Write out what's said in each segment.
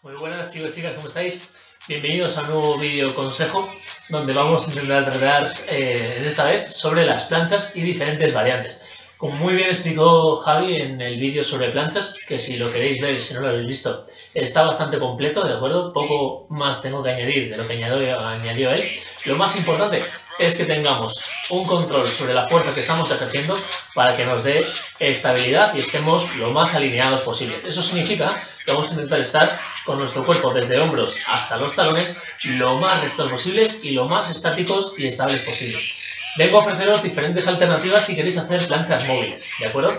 Muy buenas chicos y chicas, ¿cómo estáis? Bienvenidos a un nuevo vídeo consejo donde vamos a intentar tratar eh, esta vez sobre las planchas y diferentes variantes. Como muy bien explicó Javi en el vídeo sobre planchas, que si lo queréis ver y si no lo habéis visto, está bastante completo, ¿de acuerdo? Poco más tengo que añadir de lo que añadió, añadió él. Lo más importante es que tengamos un control sobre la fuerza que estamos ejerciendo para que nos dé estabilidad y estemos lo más alineados posible. Eso significa que vamos a intentar estar con nuestro cuerpo desde hombros hasta los talones lo más rectos posibles y lo más estáticos y estables posibles. Vengo a ofreceros diferentes alternativas si queréis hacer planchas móviles, ¿de acuerdo?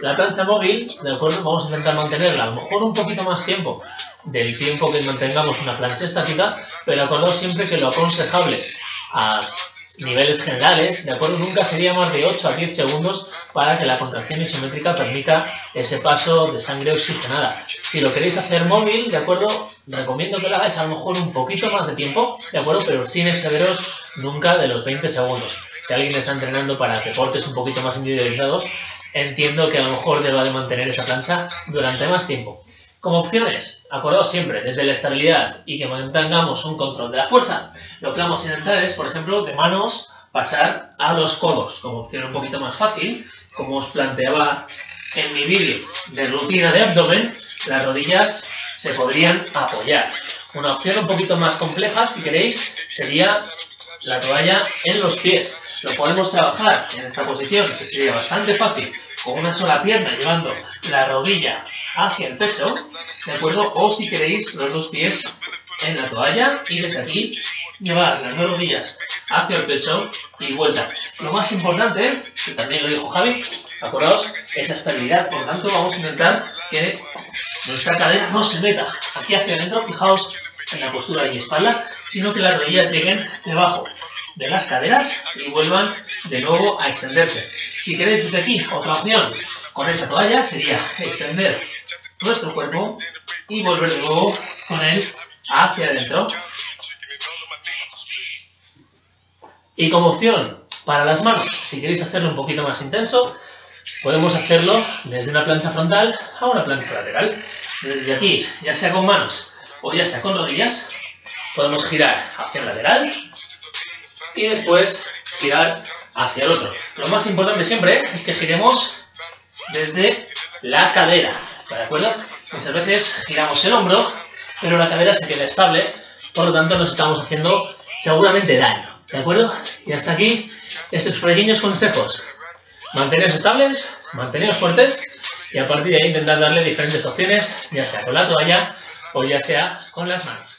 La plancha móvil, ¿de acuerdo? Vamos a intentar mantenerla a lo mejor un poquito más tiempo del tiempo que mantengamos una plancha estática, pero acordaos siempre que lo aconsejable a niveles generales, ¿de acuerdo? Nunca sería más de 8 a 10 segundos para que la contracción isométrica permita ese paso de sangre oxigenada. Si lo queréis hacer móvil, ¿de acuerdo? Recomiendo que lo hagáis a lo mejor un poquito más de tiempo, ¿de acuerdo? Pero sin excederos nunca de los 20 segundos. Si alguien está entrenando para deportes un poquito más individualizados, entiendo que a lo mejor deba de mantener esa plancha durante más tiempo. Como opciones, acordaos siempre, desde la estabilidad y que mantengamos un control de la fuerza, lo que vamos a intentar es, por ejemplo, de manos pasar a los codos, como opción un poquito más fácil, como os planteaba en mi vídeo de rutina de abdomen, las rodillas se podrían apoyar. Una opción un poquito más compleja, si queréis, sería la toalla en los pies. Lo podemos trabajar en esta posición, que sería bastante fácil, con una sola pierna llevando la rodilla hacia el pecho, ¿de acuerdo? O si queréis, los dos pies en la toalla y desde aquí llevar las dos rodillas hacia el pecho y vuelta. Lo más importante, que también lo dijo Javi, acordaos, esa estabilidad. Por tanto, vamos a intentar que nuestra cadera no se meta aquí hacia adentro, fijaos en la postura de mi espalda, sino que las rodillas lleguen debajo de las caderas y vuelvan de nuevo a extenderse. Si queréis desde aquí, otra opción con esa toalla sería extender nuestro cuerpo y volver de nuevo con él hacia adentro. Y como opción para las manos, si queréis hacerlo un poquito más intenso, podemos hacerlo desde una plancha frontal a una plancha lateral. Desde aquí, ya sea con manos o ya sea con rodillas, podemos girar hacia el lateral y después girar hacia el otro. Lo más importante siempre es que giremos desde la cadera, ¿de acuerdo? Muchas veces giramos el hombro, pero la cadera se queda estable, por lo tanto nos estamos haciendo seguramente daño, ¿de acuerdo? Y hasta aquí estos pequeños consejos. Manteneros estables, manteneros fuertes y a partir de ahí intentar darle diferentes opciones, ya sea con la toalla o ya sea con las manos.